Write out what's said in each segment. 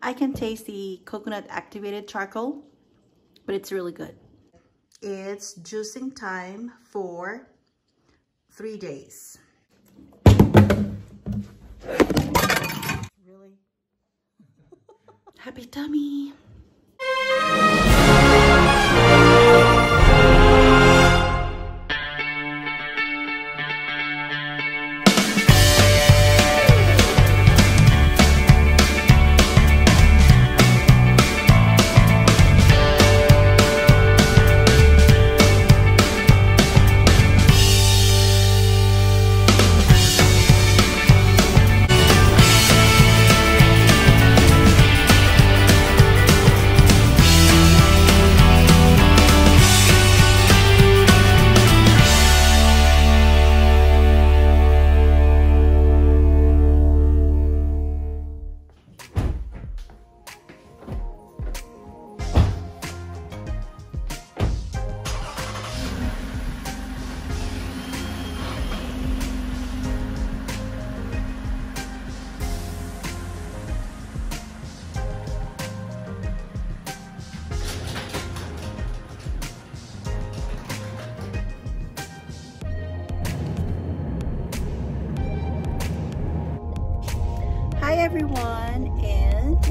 I can taste the coconut activated charcoal, but it's really good. It's juicing time for three days. Really? Happy tummy.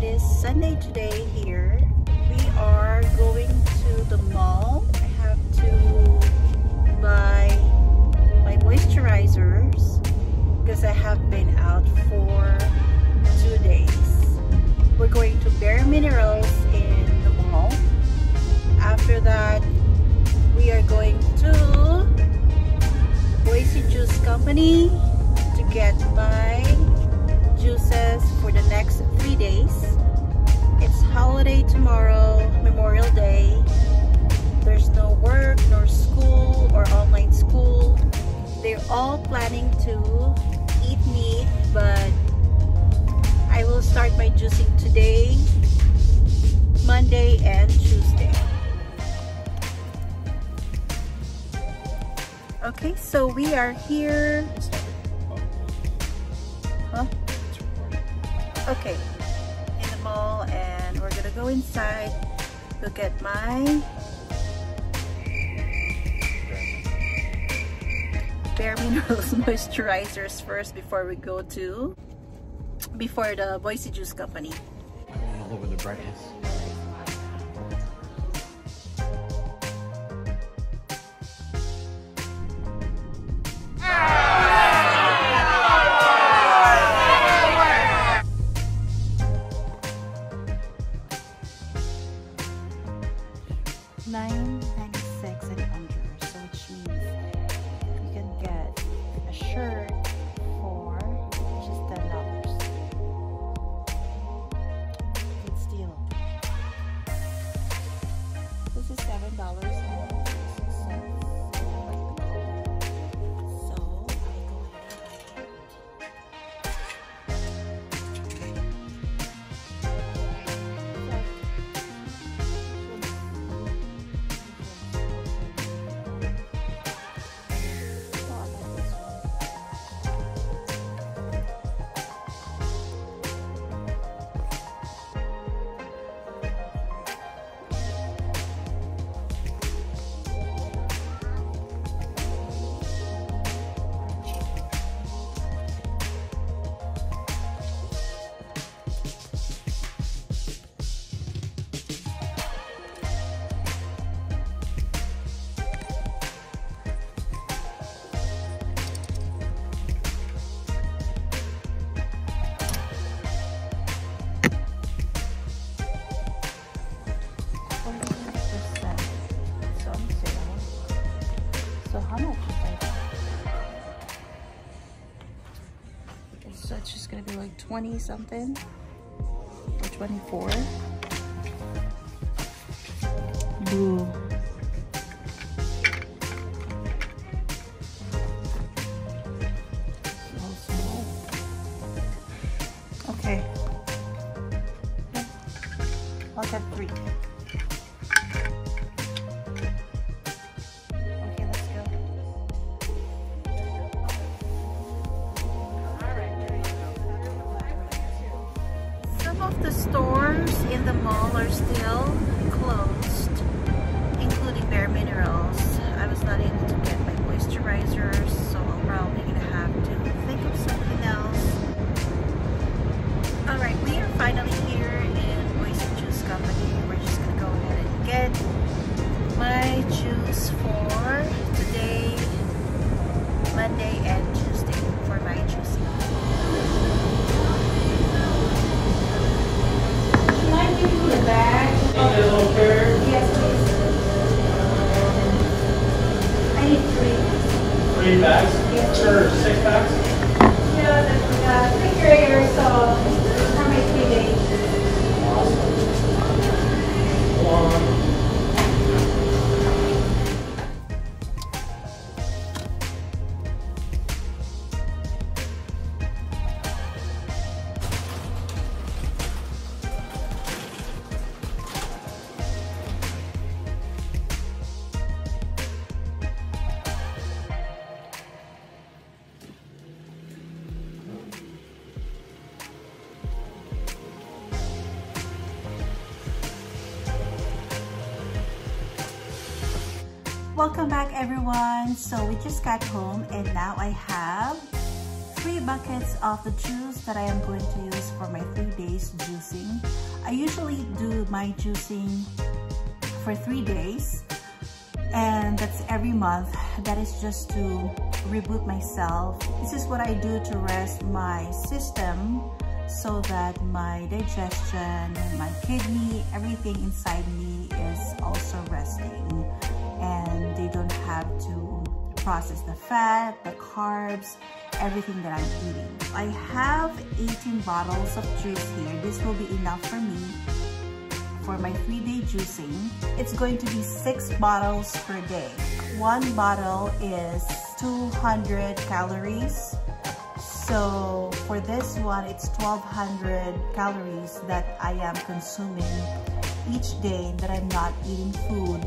It is Sunday today here. We are going to the mall. I have to buy my moisturizers because I have been out for two days. We're going to Bare Minerals in the mall. After that, we are going to Boise Juice Company to get my juices for the next three days. It's holiday tomorrow, Memorial Day. There's no work, nor school, or online school. They're all planning to eat meat, but I will start my juicing today, Monday, and Tuesday. Okay, so we are here. Okay, in the mall and we're gonna go inside, look at my Bare Minerals moisturizers first before we go to, before the Boise Juice Company. all over the brightness. Much is it? So it's just gonna be like 20 something or 24. Blue. Okay. I'll have three. Or six bags? Yeah, uh, refrigerator, so Welcome back everyone. So we just got home and now I have three buckets of the juice that I am going to use for my three days juicing. I usually do my juicing for three days and that's every month. That is just to reboot myself. This is what I do to rest my system so that my digestion, my kidney, everything inside me is also resting and they don't have to process the fat, the carbs, everything that I'm eating. I have 18 bottles of juice here. This will be enough for me for my three-day juicing. It's going to be six bottles per day. One bottle is 200 calories. So for this one, it's 1200 calories that I am consuming each day that I'm not eating food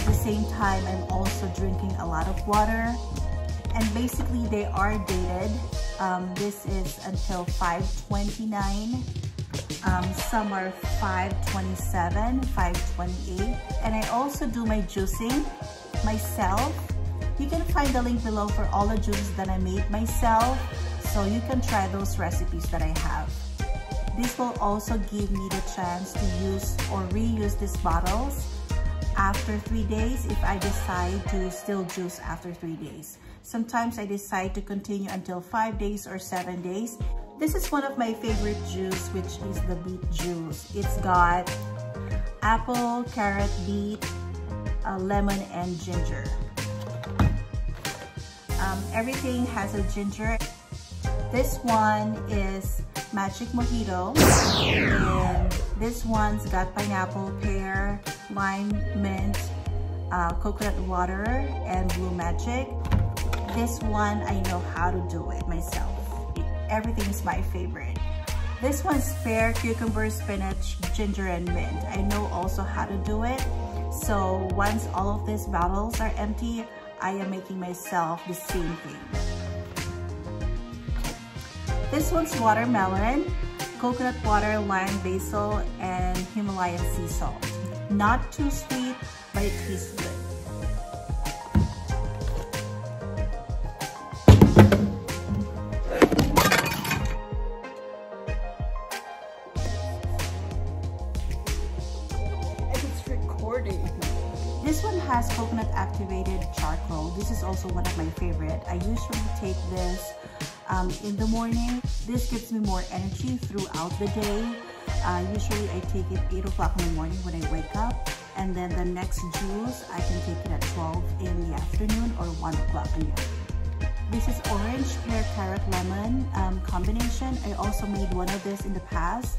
at the same time, I'm also drinking a lot of water. And basically, they are dated. Um, this is until 529. Um, some are 527, 528. And I also do my juicing myself. You can find the link below for all the juices that I made myself. So you can try those recipes that I have. This will also give me the chance to use or reuse these bottles after three days if I decide to still juice after three days. Sometimes I decide to continue until five days or seven days. This is one of my favorite juice, which is the beet juice. It's got apple, carrot, beet, uh, lemon, and ginger. Um, everything has a ginger. This one is Magic Mojito, and this one's got pineapple, pear, lime, mint, uh, coconut water, and blue magic. This one, I know how to do it myself. Everything is my favorite. This one's pear, cucumber, spinach, ginger, and mint. I know also how to do it. So once all of these bottles are empty, I am making myself the same thing. This one's watermelon, coconut water, lime, basil, and Himalayan sea salt. Not too sweet, but it tastes good. This is also one of my favorite. I usually take this um, in the morning. This gives me more energy throughout the day. Uh, usually I take it 8 o'clock in the morning when I wake up. And then the next juice, I can take it at 12 in the afternoon or 1 o'clock in the afternoon. This is orange, pear, carrot, lemon um, combination. I also made one of this in the past.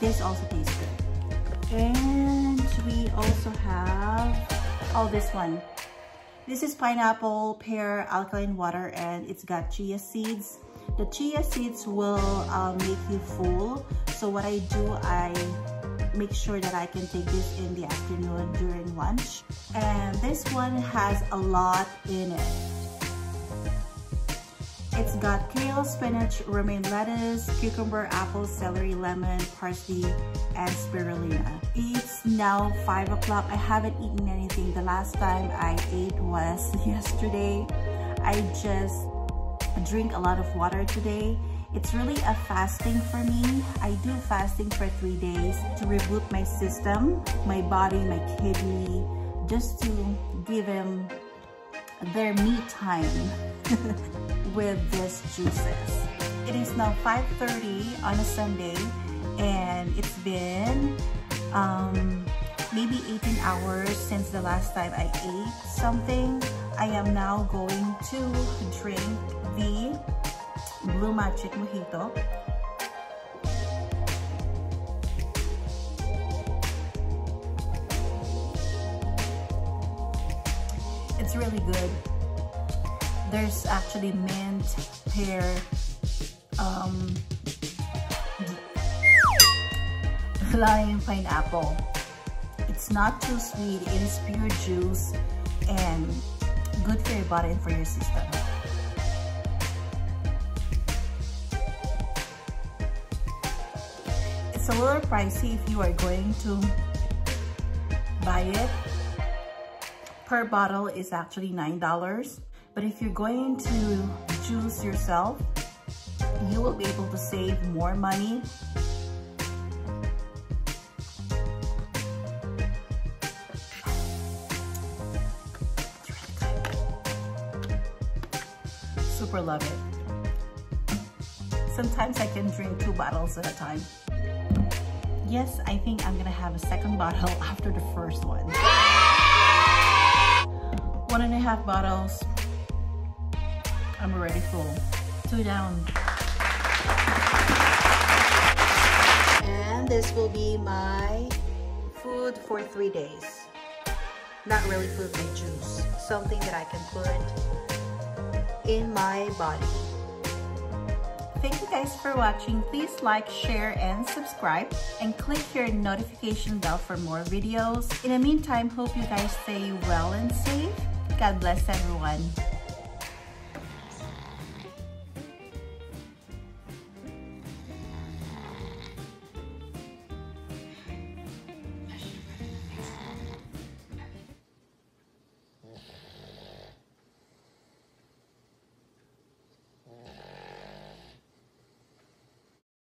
This also tastes good. And we also have, oh, this one. This is pineapple, pear, alkaline water, and it's got chia seeds. The chia seeds will uh, make you full. So what I do, I make sure that I can take this in the afternoon during lunch. And this one has a lot in it. It's got kale, spinach, romaine lettuce, cucumber, apple, celery, lemon, parsley, and spirulina. Now 5 o'clock. I haven't eaten anything. The last time I ate was yesterday. I just drink a lot of water today. It's really a fasting for me. I do fasting for three days to reboot my system, my body, my kidney, just to give them their me time with these juices. It is now 5.30 on a Sunday and it's been um, maybe 18 hours since the last time I ate something. I am now going to drink the Blue Magic Mojito. It's really good. There's actually mint, pear, um, lime, pineapple. It's not too sweet. It is pure juice and good for your body and for your system. It's a little pricey if you are going to buy it. Per bottle is actually $9. But if you're going to juice yourself, you will be able to save more money super love it. Sometimes I can drink two bottles at a time. Yes, I think I'm gonna have a second bottle after the first one. One and a half bottles. I'm already full. Two down. And this will be my food for three days. Not really food, but juice. Something that I can put in my body. Thank you guys for watching. Please like, share, and subscribe. And click your notification bell for more videos. In the meantime, hope you guys stay well and safe. God bless everyone.